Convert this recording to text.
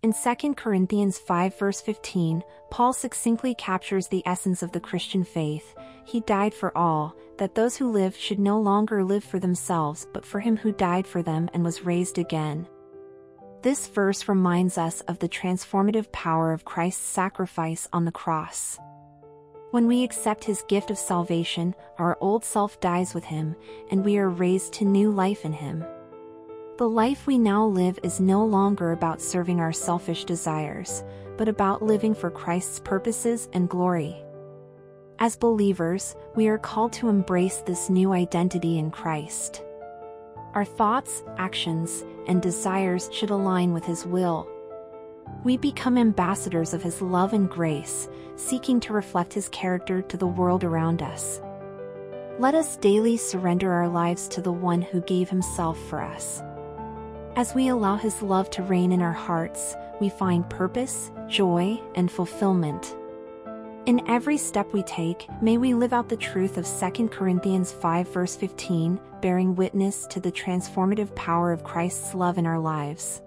In 2 Corinthians 5 verse 15, Paul succinctly captures the essence of the Christian faith. He died for all, that those who live should no longer live for themselves but for him who died for them and was raised again. This verse reminds us of the transformative power of Christ's sacrifice on the cross. When we accept his gift of salvation, our old self dies with him, and we are raised to new life in him. The life we now live is no longer about serving our selfish desires, but about living for Christ's purposes and glory. As believers, we are called to embrace this new identity in Christ. Our thoughts, actions, and desires should align with His will. We become ambassadors of His love and grace, seeking to reflect His character to the world around us. Let us daily surrender our lives to the one who gave Himself for us. As we allow His love to reign in our hearts, we find purpose, joy, and fulfillment. In every step we take, may we live out the truth of 2 Corinthians 5 verse 15, bearing witness to the transformative power of Christ's love in our lives.